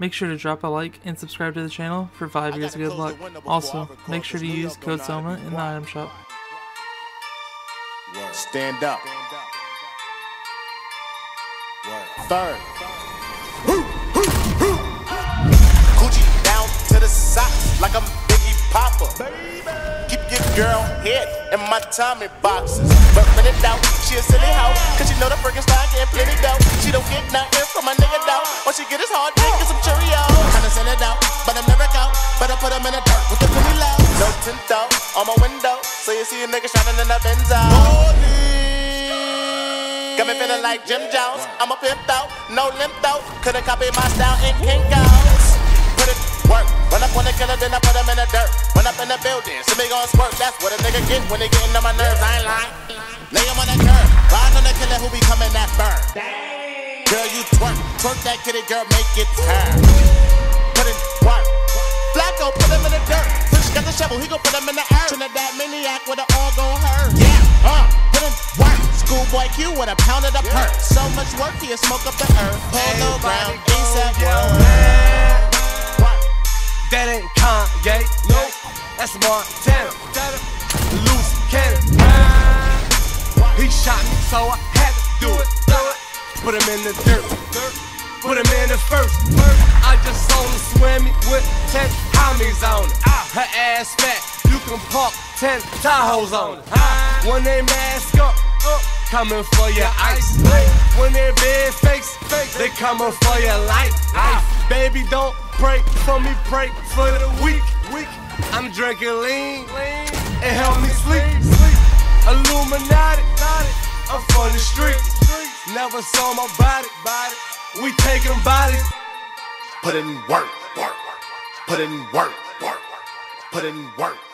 Make sure to drop a like and subscribe to the channel for 5 years of good luck. Also, make sure to use code SOMA in the item shop. Stand up. Third. Coochie down to the socks like I'm Biggie Popper. Keep your girl head in my Tommy boxes. But when it him in the dirt with the penny low. No on my window. So you see a nigga shining in the Benzo. Got me feeling like Jim Jones. I'm a pimp though, no limp though. Couldn't copy my style in Kinko's. Put it work. Run up on the killer, then I put him in the dirt. Run up in the building, see me gon' squirt. That's what a nigga get when they getting on my nerves. I ain't lying. Lay him on the curb. Ride on the killer who be coming that burn. Girl, you twerk. Twerk that kitty, girl, make it turn. Put it work. Flacko, put him in the dirt. Push got the shovel, he gon' put him in the earth. Trinidad maniac with an all gon' hurt. Yeah, uh, put in work. Schoolboy Q with a pound of the perk. So much work, he'll smoke up the earth. Polo ground, ASAP work. That ain't Kanye, nope. That's Montana. Loose cannon. He shot me, so I had to do it. Put him in the dirt. Put him in the first. I just saw can park 10 Tahoes on it. When they mask up, coming for your ice. When they big face, they coming for your life. Baby, don't pray for me, pray for the weak. I'm drinking lean, lean. it help me sleep. Illuminati, I'm from the street. Never saw my body, body. We taking bodies. Put in work, work, work. Put in work, work, work. Put in work.